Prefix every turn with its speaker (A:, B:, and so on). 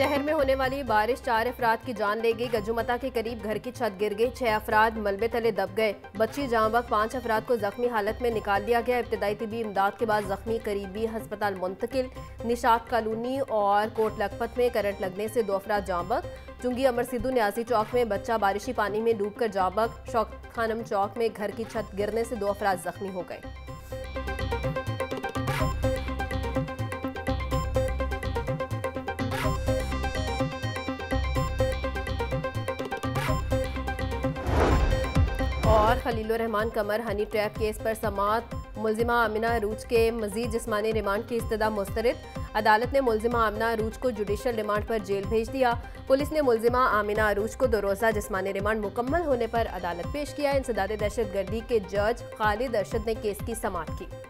A: में होने वाली बारिश चार अफराद की जान ले गई। गजुमता के करीब घर की छत गिर गई। छह अफराद मलबे तले दब गए। बच्ची वक्त पाँच अफराद को जख्मी हालत में निकाल दिया गया। इब्तदाई तबी इमदाद के बाद जख्मी करीबी हस्पताल मुंतकिल। निशात कॉलोनी और कोट लखपत में करंट लगने से दो अफराद जाँबक। चुंगी अमर सिद्धू न्यासी चौक में बच्चा बारिशी पानी में डूब कर जाबक। शौक खानम चौक में घर की छत गिरने से दो अफराद जख्मी हो गए। और Khalil Rehman Qamar honey trap case पर समात मुलजिमा आमिना अरूज के मजीद जिसमानी रिमांड की इस्तः मुस्तरद। अदालत ने मुलजिमा आमिना अरूज को जुडिशल रिमांड पर जेल भेज दिया। पुलिस ने मुलजिमा आमिना अरूज को दो रोज़ा जिसमानी रिमांड मुकम्मल होने पर अदालत पेश किया। इंसदाद दहशत गर्दी के जज खालिद अरशद ने केस की समाप्त की।